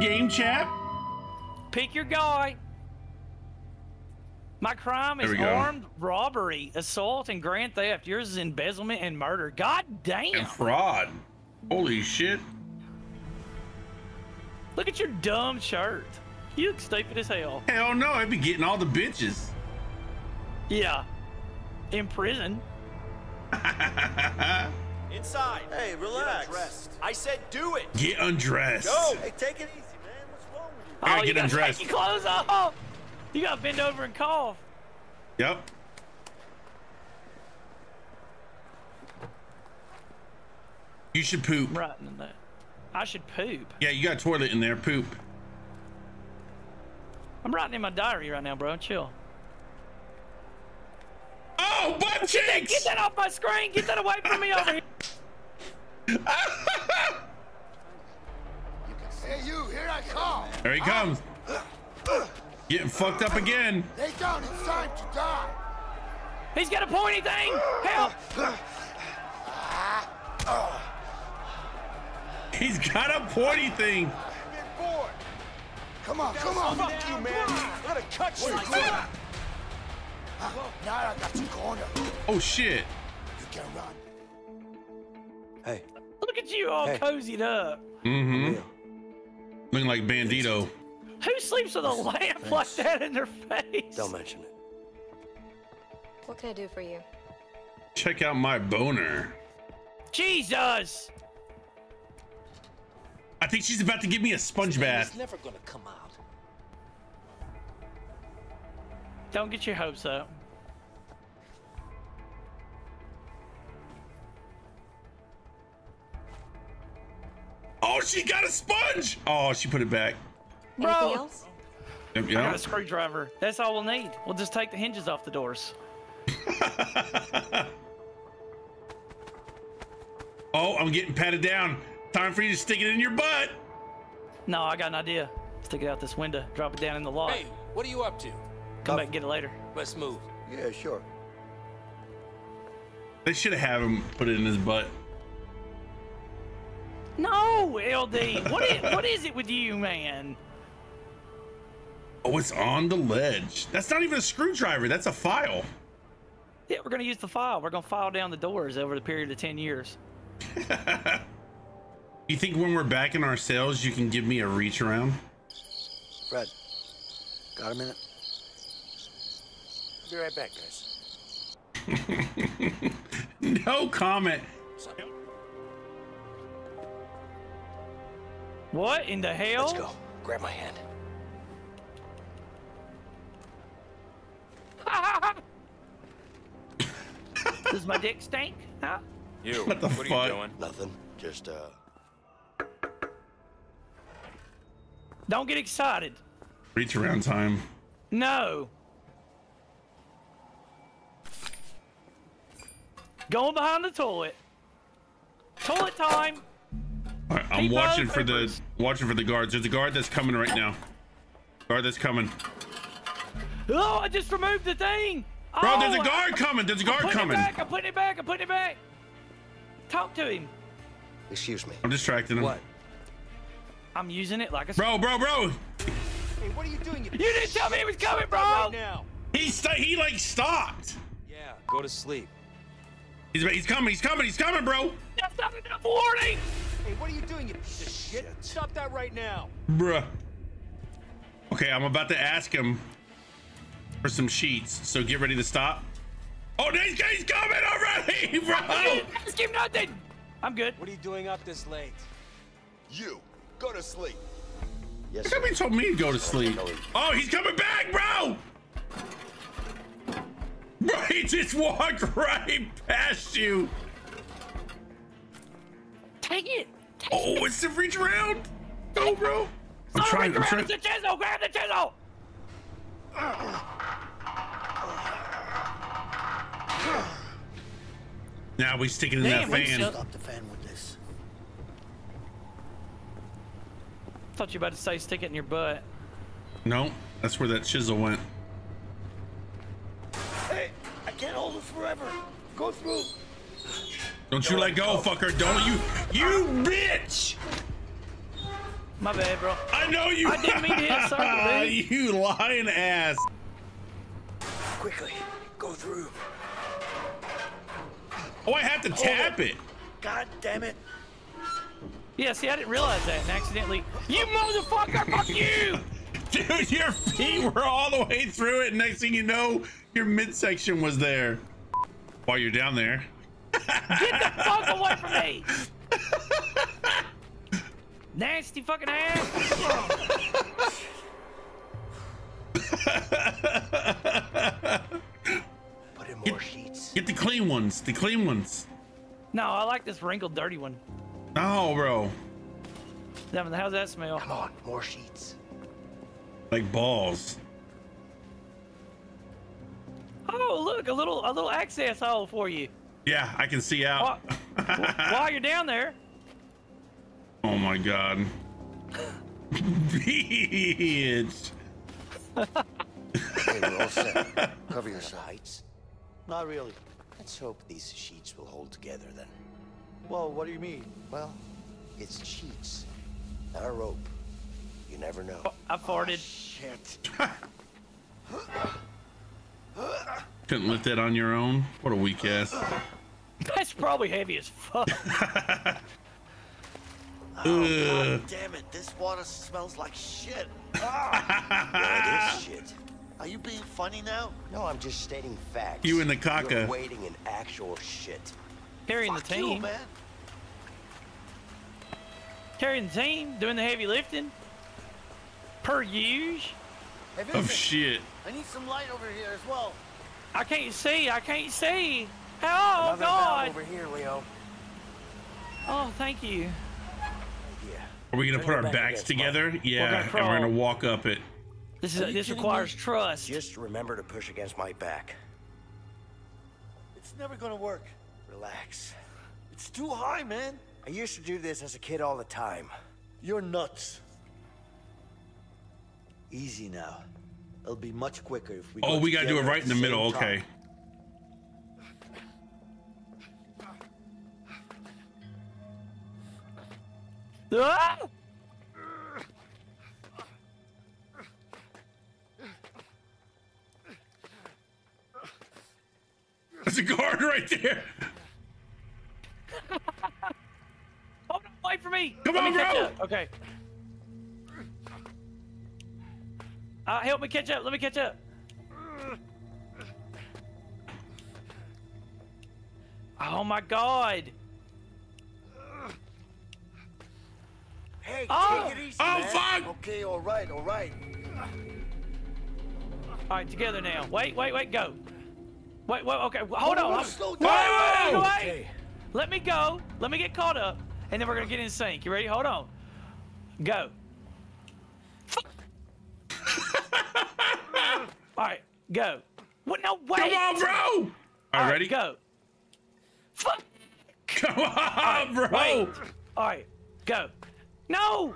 game chat. Pick your guy. My crime is armed robbery, assault, and grand theft. Yours is embezzlement and murder. God damn. And fraud. Holy shit. Look at your dumb shirt. You look stupid as hell. Hell no, I'd be getting all the bitches. Yeah. In prison. Inside. Hey, relax. I said do it. Get undressed. Go. Hey, take it easy, man. What's wrong you? I gotta oh, get gotta undressed. Take your clothes off. Oh, you gotta bend over and cough. Yep. You should poop. I'm writing in that. I should poop. Yeah, you got a toilet in there. Poop. I'm writing in my diary right now, bro. Chill. Oh, butt cheeks! Get that off my screen. Get that away from me over here. Hey, you, here I come. There he comes. Getting fucked up again. Lay down, it's time to die. He's got a pointy thing. Help. He's got a pointy thing. Come on, come on. Fuck you, man. I'm gonna cut you. Now I got you cornered. Oh shit. You can run. Hey, Look at you all Hey. cozied up. Mm-hmm. Leo. Looking like Bandito. Who sleeps with a lamp like that in their face? Don't mention it. What can I do for you? Check out my boner. Jesus! I think she's about to give me a sponge bath. It's never gonna come out. Don't get your hopes up. Oh, she got a sponge. Oh, she put it back. Bro. Anything else? Yep, I got a screwdriver. That's all we'll need. We'll just take the hinges off the doors. oh, I'm getting patted down. Time for you to stick it in your butt. No, I got an idea. Stick it out this window. Drop it down in the lot. Hey, what are you up to? Come back and get it later. Let's move. Yeah, sure. They should have had him put it in his butt. No, LD. What is, what is it with you, man? Oh, it's on the ledge. That's not even a screwdriver. That's a file. Yeah, we're gonna use the file. We're gonna file down the doors over the period of ten years. You think when we're back in our cells, you can give me a reach around? Fred, got a minute? Be right back, guys. no comment. What in the hell? Let's go. Grab my hand. Does my dick stink? Huh? You. What the are fuck? you doing? Nothing. Just, uh, Don't get excited. Reach around time. No. Going behind the toilet. Toilet time. All right, I'm Keep watching those for the watching for the guards. There's a guard that's coming right now. Guard that's coming. Oh, I just removed the thing. Bro, oh, there's a oh. guard coming. There's a I'm guard putting coming. It back. I'm putting it back. I'm putting it back. Talk to him. excuse me. I'm distracting him. What? I'm using it like a. Bro, bro, bro. Hey, what are you doing? You, You didn't tell me he was coming, bro. Right now. He st- he like stopped. Yeah. Go to sleep. He's he's coming. He's coming. He's coming, bro. That's not enough warning. Hey, what are you doing? You piece of shit. Stop that right now. Bruh. Okay, I'm about to ask him for some sheets. So get ready to stop. Oh, this guy's coming already, bro. Ask him nothing. I'm good. What are you doing up this late? You, go to sleep. Yes, Somebody sir. told me to go to sleep. Oh, he's coming back, bro. Bro, he just walked right past you. Take it. Take Oh, it's the reach around. Go, bro. I'm Sorry, trying. I'm grab trying. the chisel. Grab the chisel. Now we stick it in Damn, that we fan. suck. Stop the fan with this. Thought you were about to say stick it in your butt. No, that's where that chisel went. Hey, I can't hold it forever. Go through. Don't you let go, fucker. Don't you. You bitch. My bad, bro. I know you. I didn't mean to hit circle, dude. you lying ass. Quickly, go through. Oh, I have to tap it. God damn it. Yeah, see, I didn't realize that and accidentally. You motherfucker! Fuck you! Dude, your feet were all the way through it. And next thing you know, your midsection was there. While you're down there. Get the fuck away from me! Nasty fucking ass! Put in more sheets. Get the clean ones. The clean ones. No, I like this wrinkled, dirty one. No, bro. Devin, how's that smell? Come on, more sheets. Like balls. Oh, look, a little a little access hole for you. Yeah, I can see out. While you're down there, oh my god. Bitch. Okay, we're all set. Cover your sides. Not really. Let's hope these sheets will hold together then. Well, what do you mean? Well, it's sheets, not a rope. You never know. I farted. Ah, shit. Couldn't lift that on your own. What a weak ass. That's probably heavy as fuck. Oh, Ugh. Damn it, this water smells like shit. yeah, it is shit. Are you being funny now? No, I'm just stating facts. You and the You're caca. wading in actual shit. Carrying the Fuck you, team. man. Carrying the team, doing the heavy lifting. Per use. Hey, Of Vincent, shit. I need some light over here as well. I can't see. I can't see. Oh Another God. over here, Leo. Oh, thank you. Yeah. Are we gonna put our backs against mine. together? Yeah, gonna and we're gonna walk up it. This is this requires me? trust. Just remember to push against my back. It's never gonna work. Relax. It's too high, man. I used to do this as a kid all the time. You're nuts. Easy now. It'll be much quicker if we. Oh, go we gotta do it right in the middle. same time. Ah! There's a guard right there. Hold on, wait for me. Come Let on, me bro. Okay. Uh, help me catch up. Let me catch up. Oh my God. Hey, Oh! take it easy, Oh, man. fuck! Okay, all right, all right. All right, together now. Wait, wait, wait, go. Wait, wait, okay. Hold oh, on. Whoa, Hold- slow wait, down. wait, wait, wait. Okay. Let me go. Let me get caught up, and then we're gonna get in sync. You ready? Hold on. Go. All right, go. What? No, wait. Come on, bro. All All right, right, ready? Go. Fuck. Come on, bro. Wait. All right, go. No.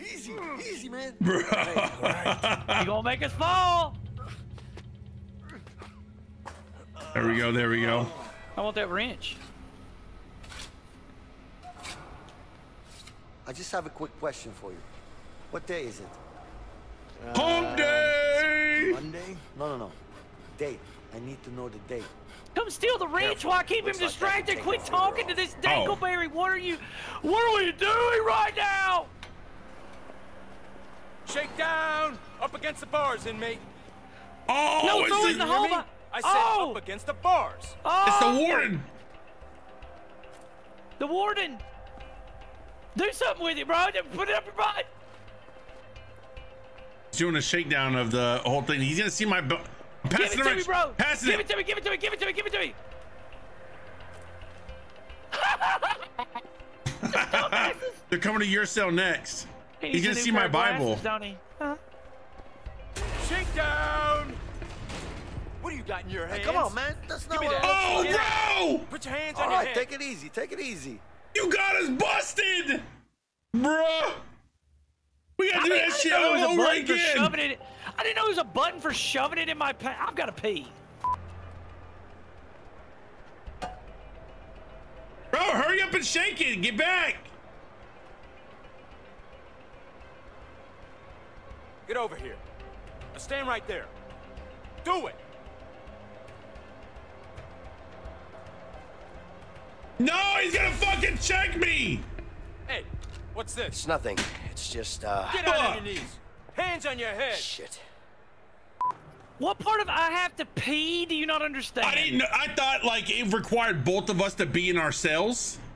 Easy, easy, man. Bro. You gonna make us fall? There we go. There we go. I want that wrench. I just have a quick question for you. What day is it? Home uh, day. Monday? No, no, no. Date. I need to know the date. Come steal the wrench while I keep him Looks like distracted. take Quit talking to your this Oh. Dangleberry. What are you? What are we doing right now? Shake down! Up against the bars, inmate. Oh, No, it's, throw it in the, the hole. I said oh, up against the bars. oh, it's the oh. warden. The warden. Do something with it, bro. Put it up your butt. He's doing a shakedown of the whole thing. He's gonna see my. Bu- Give Pass it to me, bro. Pass Give it. it to me. Give it to me. Give it to me. Give it to me. They're coming to your cell next. He He's gonna see my of glasses, Bible. don't? Huh? Shake down! What do you got in your hands? Come on, man. That's not what that. I'm Oh, bro! Put your hands All on your right, head. take it easy. Take it easy. You got us busted, bro. We gotta I do mean, I that shit know there all was over again. Shoving it. I didn't know there was a button for shoving it in my pants. I've got to pee. Bro, hurry up and shake it. Get back. Get over here. Now stand right there. Do it. No, he's gonna fucking check me. Hey, what's this? It's nothing. It's just, uh... Get out on your knees. Hands on your head. Shit. What part of I have to pee do you not understand? I didn't. know- I thought like it required both of us to be in our cells.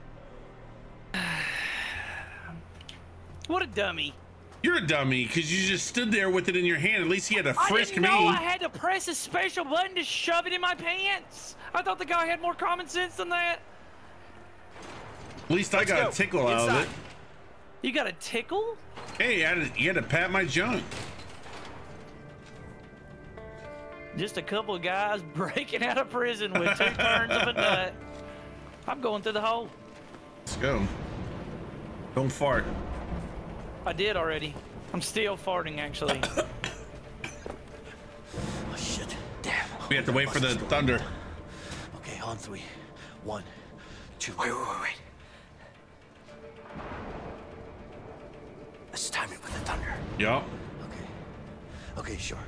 What a dummy. You're a dummy because you just stood there with it in your hand. At least he had to I didn't me. know I had to press a special button to shove it in my pants. I thought the guy had more common sense than that. At least I got go. a tickle out of it. You got a tickle? Hey, you had, to, you had to pat my junk. Just a couple of guys breaking out of prison with two turns of a nut. I'm going through the hole. Let's go. Don't fart. I did already. I'm still farting, actually. Oh, shit. Damn. We have to wait for the thunder. Okay, on three. One, two. Wait, wait, wait, wait. Let's time it with the thunder. Yup. Okay. Okay, sure.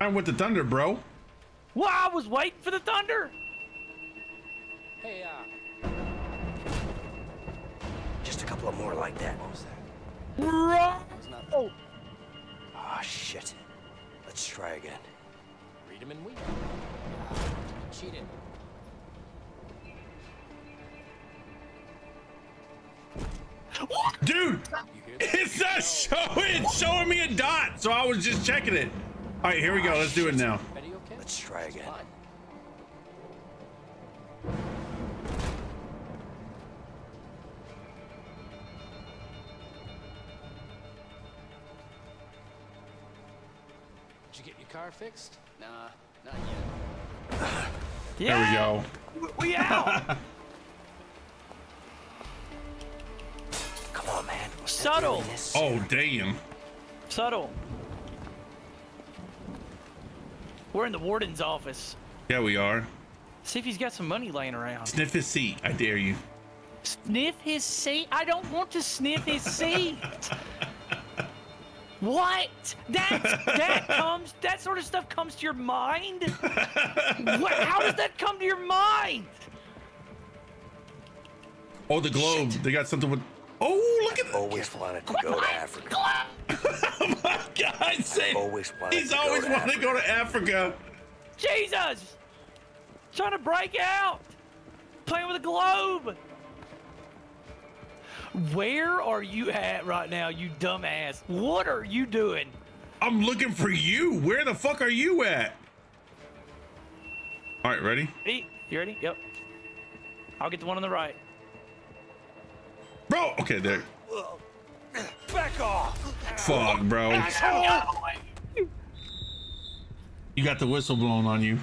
I'm with the thunder, bro. well, I was waiting for the thunder. Hey, uh, Just a couple of more like that. What was that? Bro. Oh, Oh, shit. Let's try again. read 'em and we. Cheating. Dude, it's not showing. It's showing me a dot. So I was just checking it. All right, here we go. Let's do it now. Let's try again. Did you get your car fixed? Nah, not yet. There we go. We out. Come on, man. Was that Subtle. Oh, damn. Subtle. We're in the warden's office. Yeah, we are. See if he's got some money laying around. Sniff his seat. I dare you. Sniff his seat? I don't want to sniff his seat. What? That that comes that sort of stuff comes to your mind? what, how does that come to your mind? Oh, the globe. They got something with. Oh, look at Always wanted to go to Africa. Oh my God! Said always wanted he's always to wanted to go to Africa. Jesus! Trying to break out! Playing with a globe! Where are you at right now, you dumbass? What are you doing? I'm looking for you. Where the fuck are you at? All right, ready, Pete, you ready? Yep. I'll get the one on the right. bro? Okay, there. Back off! Fuck, bro. You got the whistle blown on you.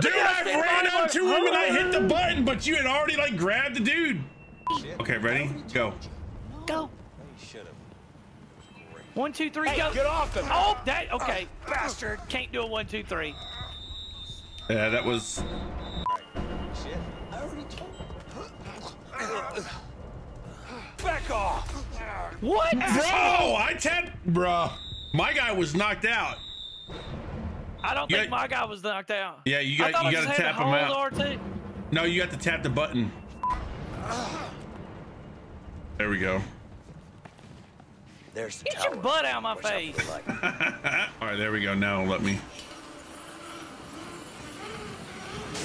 Dude, I ran up to him and I hit the button, but you had already like grabbed the dude. Okay, ready? Go. Go. One, two, three, go. Get off him! Oh, that, okay. Ah, bastard. Can't do a one, two, three. Yeah, that was. Shit. I already told you. Back off! What? Bro, oh, I tapped. Bro, my guy was knocked out. I don't You think got- my guy was knocked out. Yeah, you got- you gotta tap to him out. No, you got to tap the button. There we go. There's the Get tower. your butt out of my What's face. like? All right, there we go. Now let me.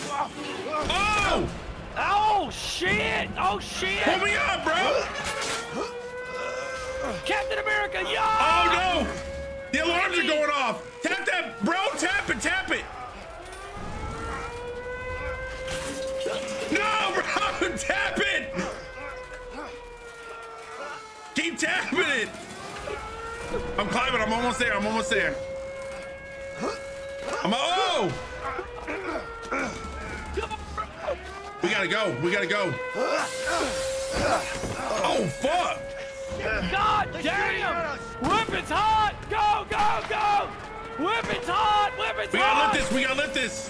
Oh! Oh, shit! Oh, shit! Pull me up, bro! Captain America, yo! Oh no! The alarms are going off! Tap that, bro! Tap it, tap I'm climbing, I'm almost there, I'm almost there. I'm oh! We gotta go, we gotta go. Oh fuck! God damn! Run Weapons hot! Go, go, go! Weapons hot! Weapons We gotta lift this. We gotta lift this.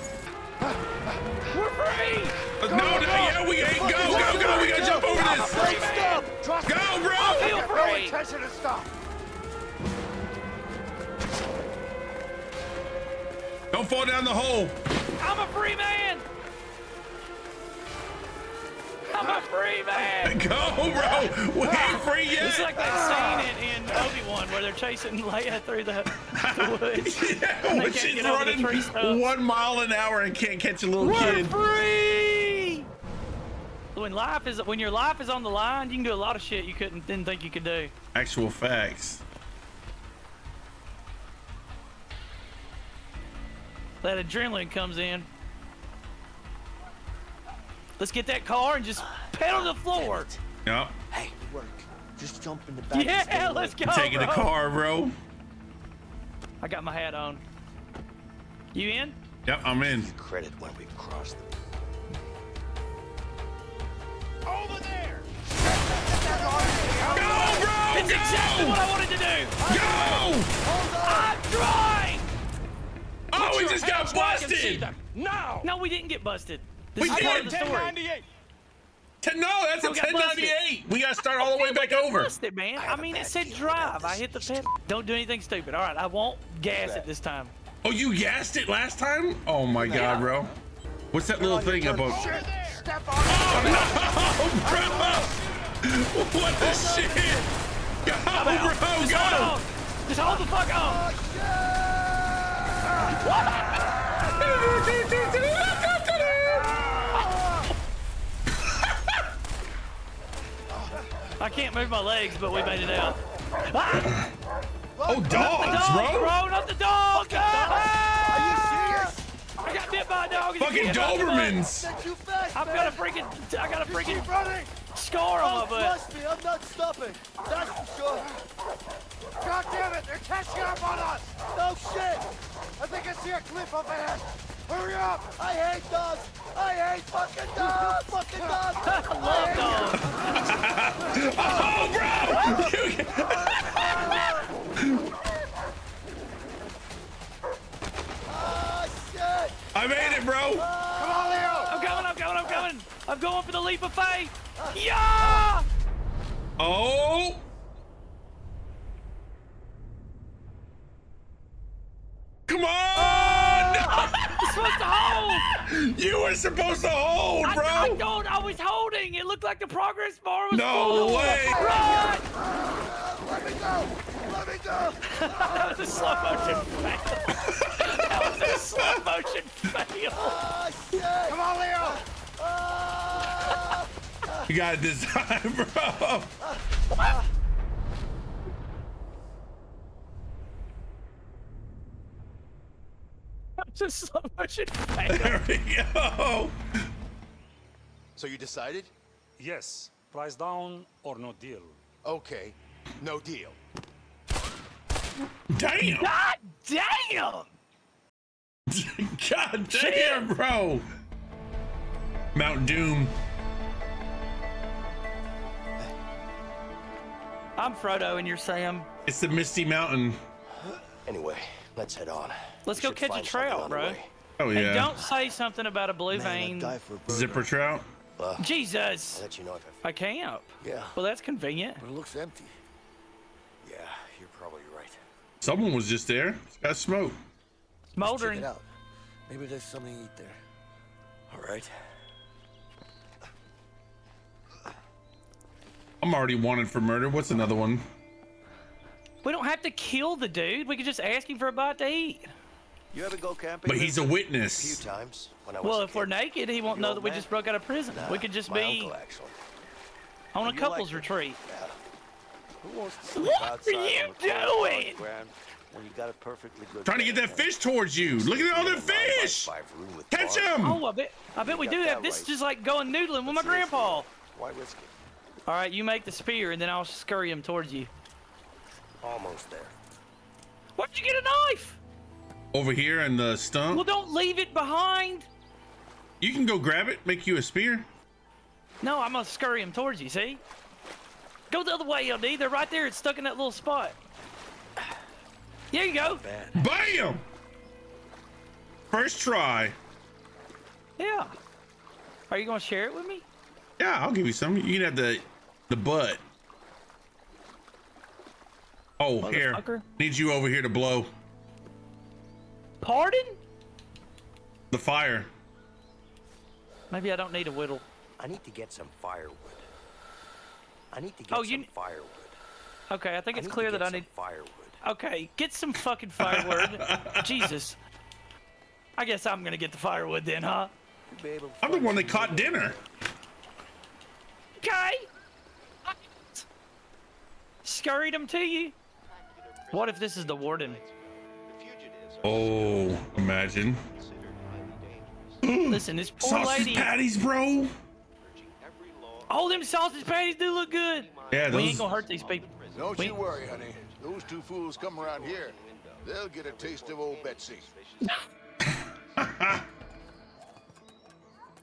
We're free! Uh, no, no, yeah, we ain't. Go, go, go. We gotta jump over this. Free man! Go, me. bro. Feel free! No intention to stop. Don't fall down the hole. I'm a free man! I'm a free man! Go, bro. We ain't ah. free yet. It's like that scene in, in Obi-Wan where they're chasing Leia through the, the woods. Yeah, when she's get over the running one mile an hour and can't catch a little We're kid. free! When life is when your life is on the line, you can do a lot of shit you couldn't didn't think you could do. Actual facts. That adrenaline comes in. Let's get that car and just pedal to the floor. Yep. Hey, work. Just jump in the back. Yeah, let's go. Taking the car, bro. I got my hat on. You in? Yep, I'm in. Credit when we cross the Over there. Go, bro. It's exactly what I wanted to do. Go. I'm trying. Oh, we just got busted. Now. No, we didn't get busted. This We is part of did. the story. 1098. Ten- No, that's a We got busted. 1098. We gotta start all the way back over. Busted, man. I mean, it said drive. I hit the pedal. Don't do anything stupid. All right, I won't gas it this time. Oh, you gassed it last time? Oh my god, bro. What's that little thing about? Over there. Step on. Oh, bro! What the shit? Oh, go, bro, hold go! Just hold the fuck on. I can't move my legs, but we made it out. Ah, Oh, the dogs, dog, bro! bro, not the dog. Ah! Are you serious? I got bit by a dog. Fucking bit my butt. Dobermans! They're too fast, I've got a freaking, I got a freaking Keep scar on my Oh, butt. trust me, I'm not stopping. That's for sure. God damn it. They're catching up on us. No shit. I think I see a cliff up ahead. Hurry up. I hate dogs. I hate fucking dogs. fucking dogs. I love dogs. Oh, shit. Ah, I made it, bro! Come on, Leo. Ah. I'm coming, I'm coming, I'm coming. I'm going for the leap of faith. Yeah! Oh! Come on! It's supposed to hold. You were supposed to hold, I, I don't. I was holding. It looked like the progress bar was No full. way. Run! Let me go. Let me go. That was a slow motion fail. that was a slow motion fail. Ah, shit. Come on, Leo. Ah. You got it this time, bro! That was a slow motion fail. There we go! So you decided? Yes, price down or no deal. Okay, no deal. Damn! God damn! God damn, bro! Mount Doom. I'm Frodo and you're Sam. It's the Misty Mountain. Anyway, let's head on. Let's We go catch a trout, bro. way. Oh, And don't say something about a blue Man, vein. I'd die for a burger. Zipper trout. Well, I'll Jesus. let you know if I... I camp. Yeah, Well, that's convenient. But it looks empty. yeah, you're probably right. Someone was just there. It's got smoke. Check Smoldering. it out. Maybe there's something to eat there. All right. I'm already wanted for murder. What's another one? We don't have to kill the dude. We could just ask him for a bite to eat. You ever go camping? But he's a A few witness. times when I was Well, a if we're naked, he won't You know old that we just broke out of prison. Nah, we could just be uncle, on a You like couples it? retreat. Who wants to What are you on the cold, hard doing? When you got a perfectly good Trying to get that fish towards you. Look at all the fish. Five room with Catch him. Oh, I bet, I bet we do that have. This is just like going noodling with my grandpa. Why risk it? All right, you make the spear, and then I'll scurry him towards you. Almost there. Where'd you get a knife? Over here in the stump. Well, don't leave it behind. You can go grab it, make you a spear. No, I'm gonna scurry him towards you. See? Go the other way, LD. They're right there. It's stuck in that little spot. Here you go. Bam! First try. Yeah. Are you gonna share it with me? Yeah, I'll give you some. You can have the the butt. Oh, here. Motherfucker. Need you over here to blow Pardon? the fire. Maybe I don't need a whittle. I need to get some firewood. I need to get Oh, some you- firewood. Okay, I think it's need to clear that I need. firewood. Okay, get some fucking firewood. Jesus. I guess I'm gonna get the firewood then, huh? You'll be able to I'm the one that caught dinner. Okay. Scurried him to you. What if this is the warden? Oh, imagine. Listen, this poor Sausage lady. patties, bro. Oh, them sausage patties do look good. Yeah, We ain't gonna hurt these people. Don't We- you worry, honey. Those two fools come around here. They'll get a taste of old Betsy.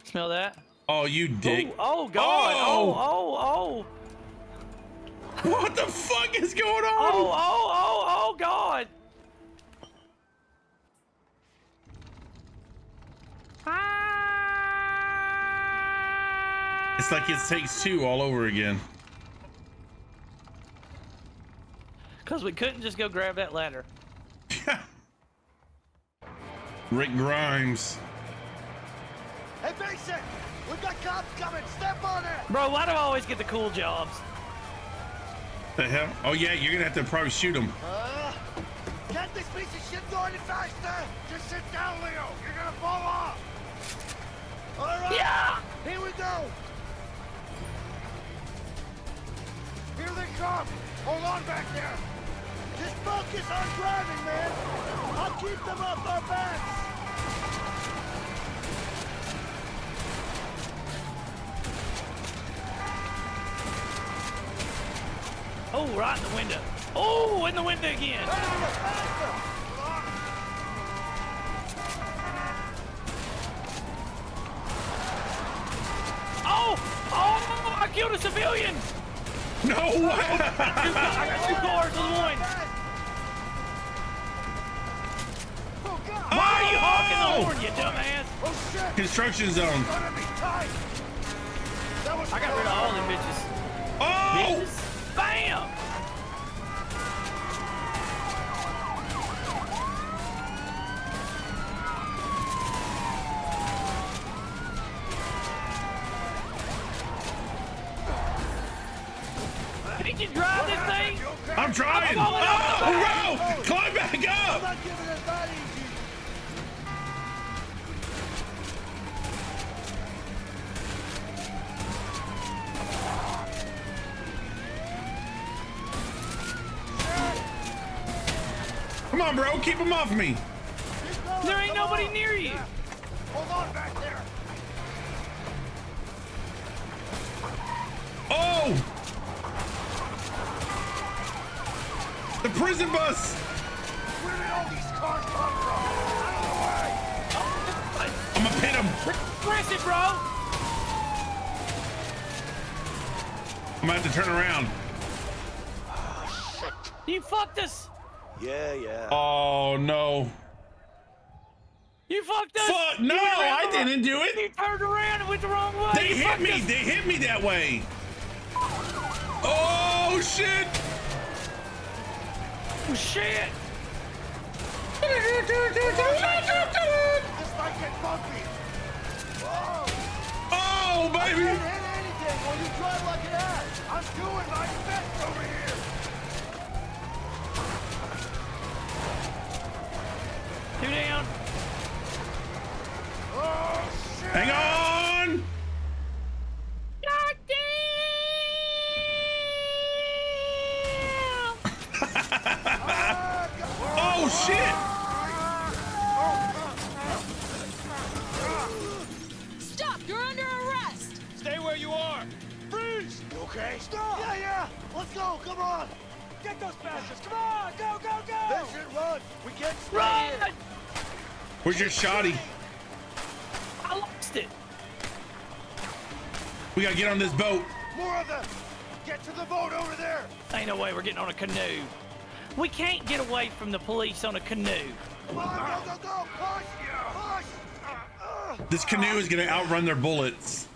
Smell that? Oh, you dick. Ooh, oh God! Oh! Oh, oh, oh, What the fuck is going on? oh, oh, It's like it takes two all over again. Cause we couldn't just go grab that ladder. Rick Grimes. Hey, Mason! We've got cops coming! Step on it! Bro, why do I always get the cool jobs? The hell? Oh yeah, you're gonna have to probably shoot him. Uh, can't this piece of shit go any faster? Just sit down, Leo. You're gonna fall off. All right. Yeah! Here we go. Here they come. Hold on back there. Just focus on driving, man. I'll keep them off our backs. Oh, right in the window. Oh, in the window again. Faster, faster. Oh, oh, I killed a civilian. No way! Two ca- I got two cars with one. Oh, God. Why are you honking the horn, you dumbass? Oh, shit. Construction zone. Gonna be tight. That was I got rid of all them bitches. Oh! Bitches. Come on, bro. Keep him off me. Going, There ain't nobody on. near you. Hold on back there. Oh! The prison bus! Where did all these cars come from? Out of the way. I'm gonna pin him. Press it, bro. I'm gonna have to turn around. You fucked us. Yeah, yeah. Oh no. You fucked us. Fuck, no, I didn't do it. You it. turned around and went the wrong way. They You hit me. us. They hit me that way. Oh shit! Oh, shit. This might get bumpy. Whoa. Oh Can't baby! hit anything when you drive like an ass. I'm doing my best over here. Two down. Oh. Hang on! Where's your shoddy? I lost it. We gotta get on this boat. More of them. Get to the boat over there. Ain't no way we're getting on a canoe. We can't get away from the police on a canoe. Come on, go, go, go! Push! Push! Uh, This canoe is gonna outrun their bullets.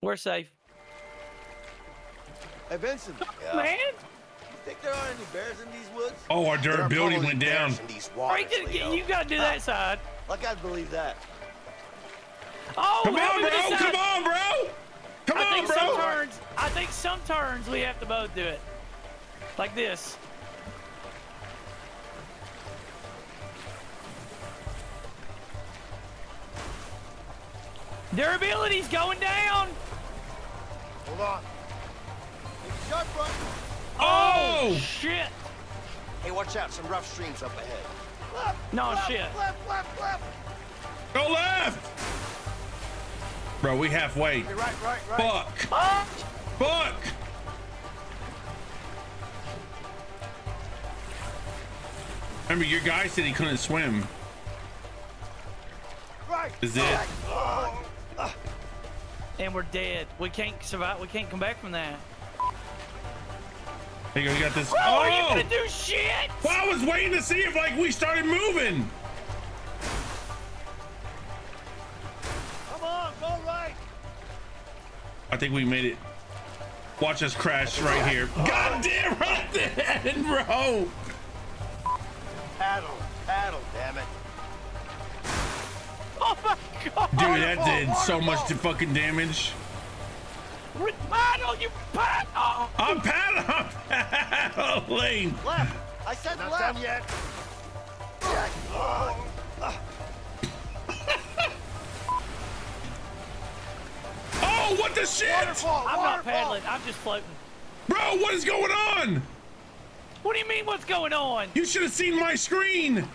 We're safe. Hey, Vincent. Man, Think there are any bears in these woods? Oh, our durability went down. bears in these All right, waters, you, you gotta do that side. Like I'd believe that. Oh, Come help on, me with bro! this Come on, bro! Come I on, think some bro! turns. I think some turns we have to both do it, like this. Durability's going down. hold on. Take a shot, bud. Oh, oh! Shit. Hey, watch out. Some rough streams up ahead. Left, No left, shit. Left, left, left. Go left! Bro, we halfway. You're right, right, right. Fuck! Oh, Fuck! Remember, your guy said he couldn't swim. Right. Is it? and we're dead. We can't survive. We can't come back from that. Here you go, you got this. Bro, are you Oh! gonna do shit? Well, I was waiting to see if like we started moving. Come on, go right. I think we made it. Watch us crash right here. Oh. God damn right then, bro. Paddle. Paddle, damn it. Oh my god! Dude, that oh, did so much to fucking damage. Paddle, you paddle! I'm paddling. I'm paddling. Left. I said Not left. done yet. Oh, what the shit? Waterfall, I'm not paddling. I'm just floating. Bro, what is going on? What do you mean? What's going on? You should have seen my screen.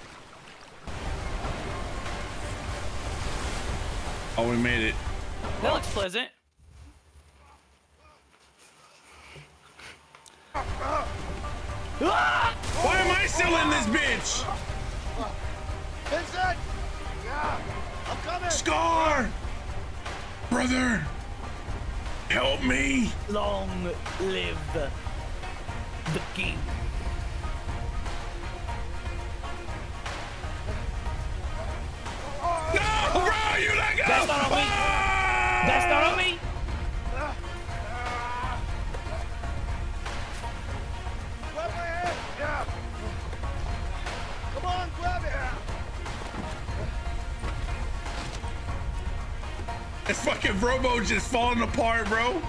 Oh, we made it. That looks pleasant. Why am I still in this bitch? Vincent. Yeah. I'm coming. Scar! Brother! Help me! Long live the king. No! Bro, you let go! That's not on me. That's not on me. This fucking Robo just falling apart, bro.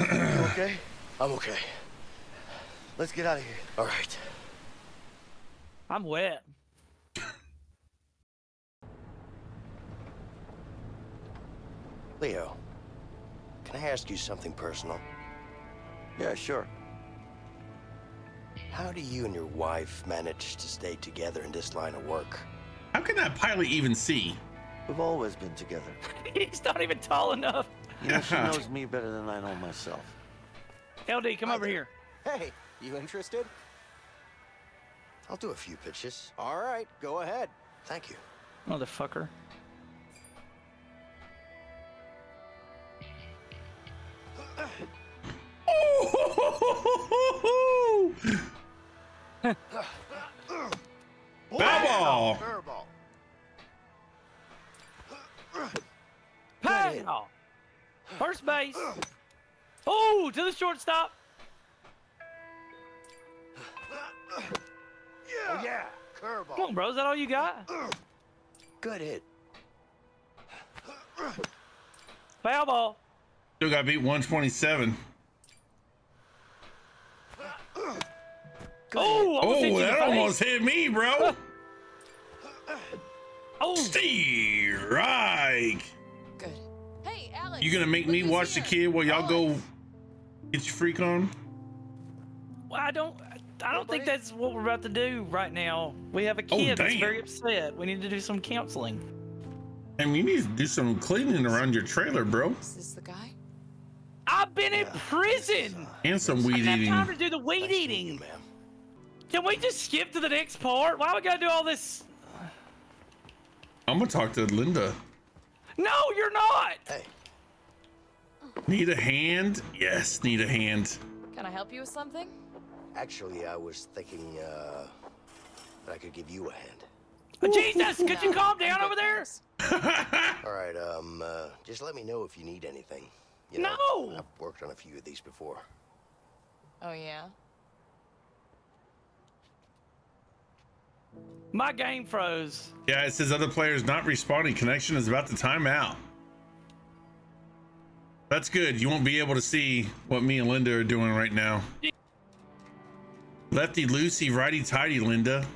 You okay? I'm okay. Let's get out of here. All right. I'm wet. Leo, can I ask you something personal? Yeah, sure. How do you and your wife manage to stay together in this line of work? How can that pilot even see? We've always been together. He's not even tall enough. You know, she knows me better than I know myself. LD, come over here. Hey, you interested? I'll do a few pitches. All right, go ahead. Thank you. Motherfucker. Ball! Curveball. Pow! First base. Oh, to the shortstop. Oh, yeah. Curveball. Come on, bro. Is that all you got? Good hit. Foul ball. Still got beat 127. Oh, almost hit you Oh, that face. almost hit me, bro. Oh, Steve Reich. Good. Hey, Alex. You gonna make me who's watch the kid while y'all go get your freak on? well, I don't. I don't think that's what we're about to do right now. We have a oh, kid that's very upset. We need to do some counseling. And we need to do some cleaning around your trailer, bro, Is this the guy? I've been in prison. and some weed I have time to eating. do the weed Nice eating. ma'am. Can we just skip to the next part? Why are we gotta do all this? I'm gonna talk to Linda. No, you're not. Hey, Need a hand? Yes, need a hand. Can I help you with something? actually, I was thinking uh, that I could give you a hand. Jesus, could you calm down over there? All right, um, uh, just let me know if you need anything. You know, No! I've worked on a few of these before. Oh yeah. My game froze. Yeah, it says other players not responding. Connection is about to time out. That's good. You won't be able to see what me and Linda are doing right now. Lefty loosey, righty tighty, Linda.